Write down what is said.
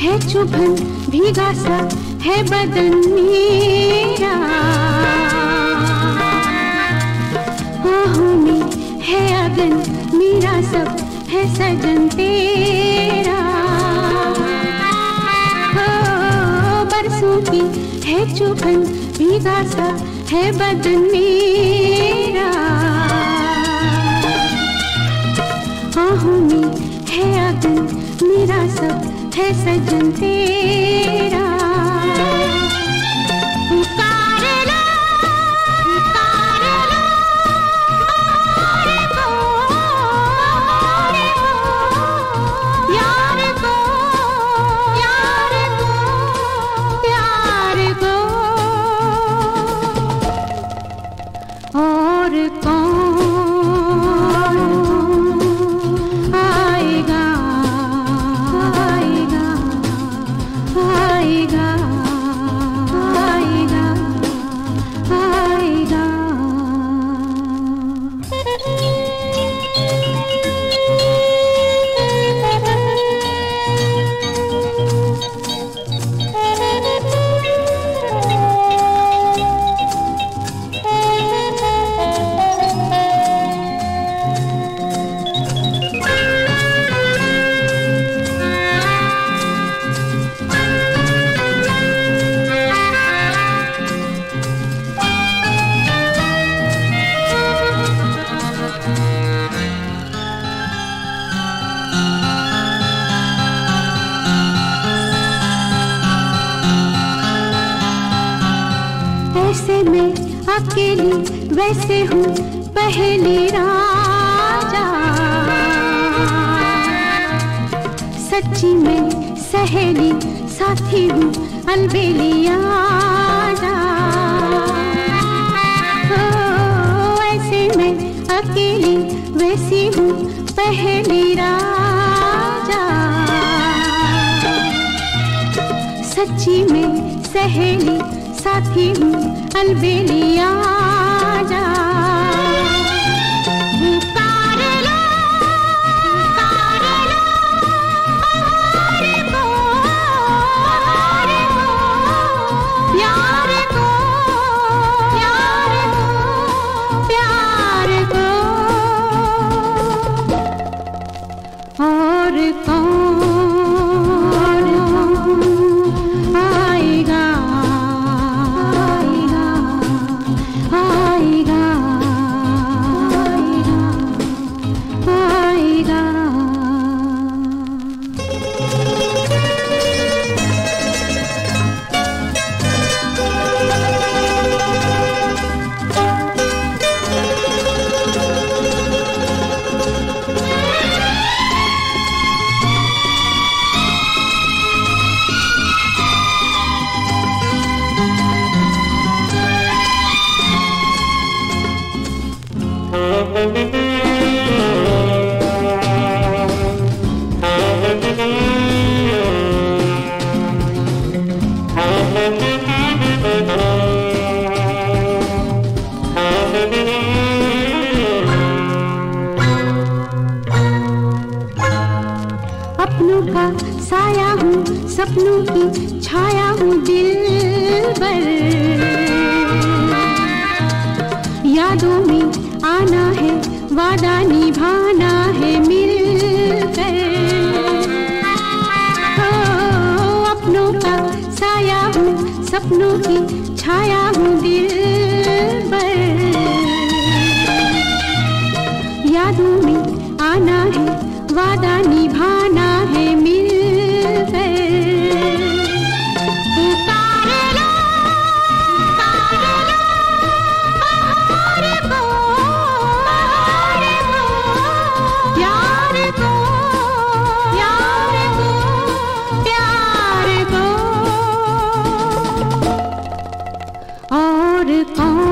है चुभन भीगा सा है बदन मेरा। में है अगन मेरा सब है सजन तेरा। हो, बरसों की है चुभन भीगा सा है बदन मेरा। आहों में है अगन मेरा सब है सजन तेरा 내가 ऐसे में अकेली वैसे हूँ पहली राजा। सच्ची में सहेली साथी हूँ अलबेलिया ऐसे में अकेली वैसी हूँ पहली राजा। सच्ची में सहेली साथी हूँ अलबेलिया जा। सपनों की छाया हूँ दिल भर। यादों में आना है वादा निभाना है मिल कर ओ, हाँ, अपनों का साया हूँ सपनों की छाया हूँ दिल भर। यादों में आना है वादा निभा るか